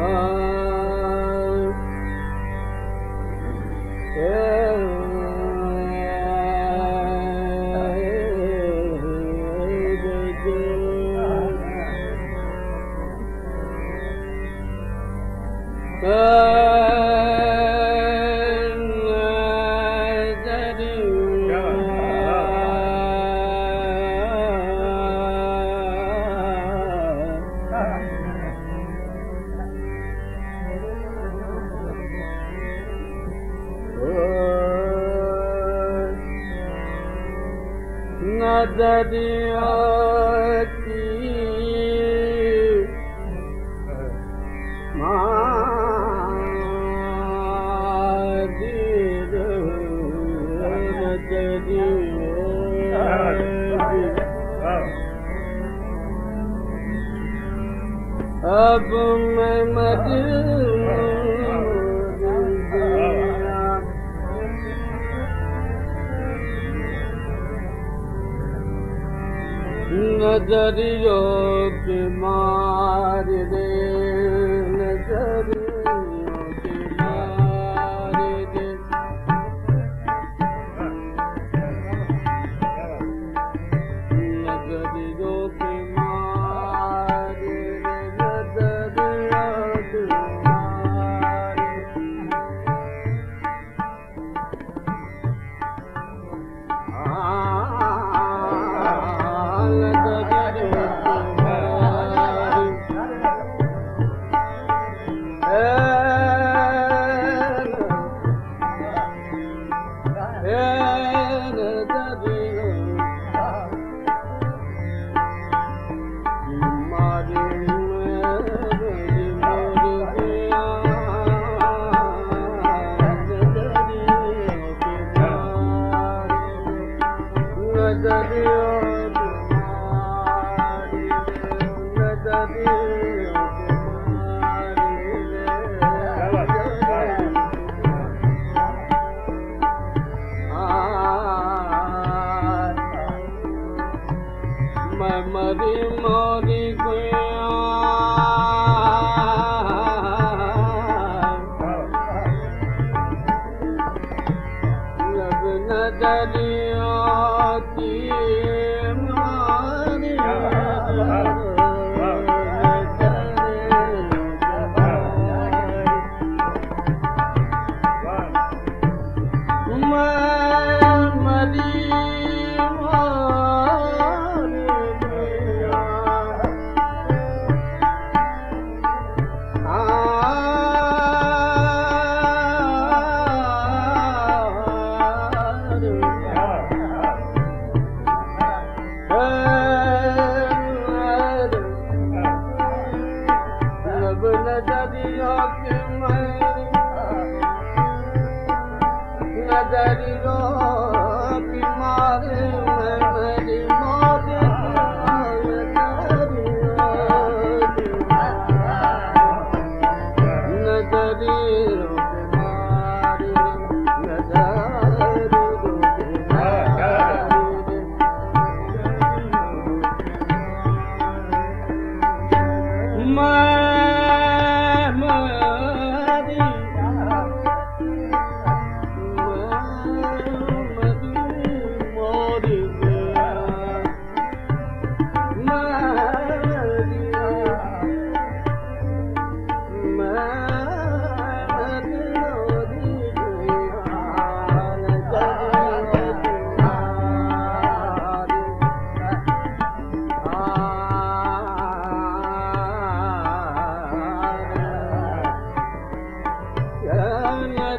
Oh. عدد जरियो मा جد بيعوده my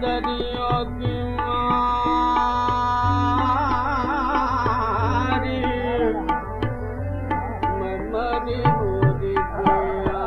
दरियो दिन मरियो आया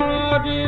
मरी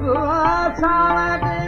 जब